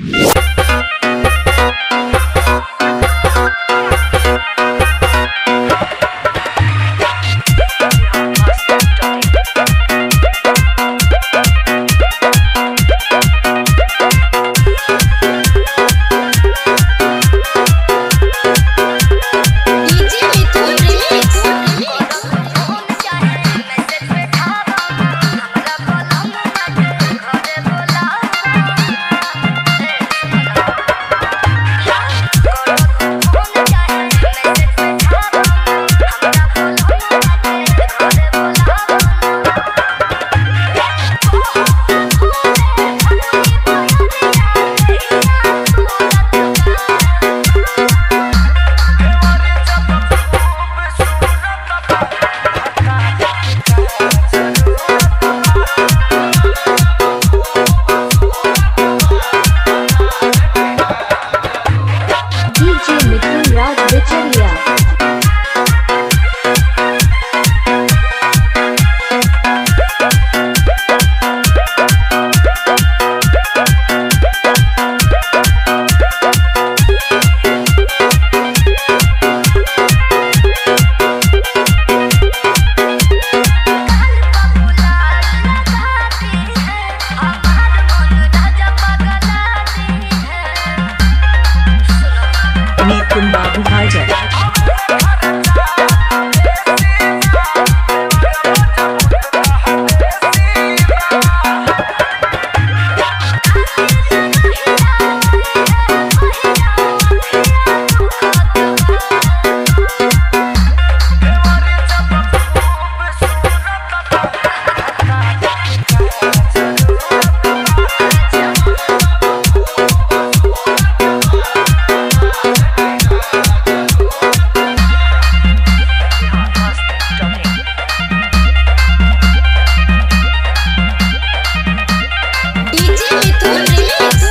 Bye. me, clean out, the and तू